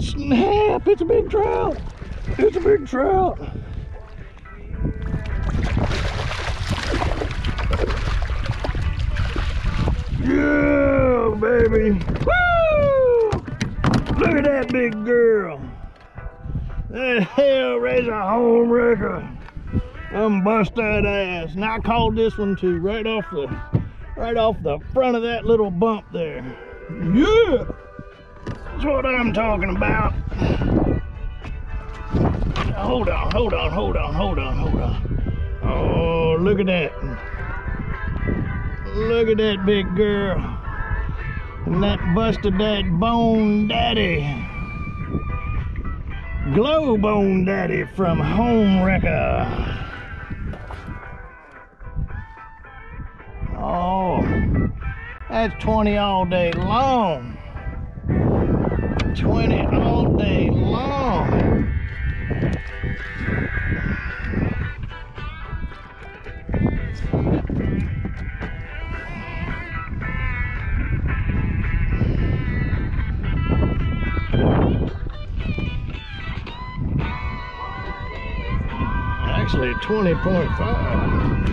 Snap! It's a big trout. It's a big trout. Yeah, baby. Woo! Look at that big girl. That Hellraiser home wrecker. I'm bust that ass. And I called this one too, right off the right off the front of that little bump there. Yeah! That's what I'm talking about. Hold on, hold on, hold on, hold on, hold on. Oh, look at that. Look at that big girl. And that busted that bone daddy. Glow bone daddy from Home Wrecker. Oh, that's 20 all day long. 20 all day long. Actually, 20.5.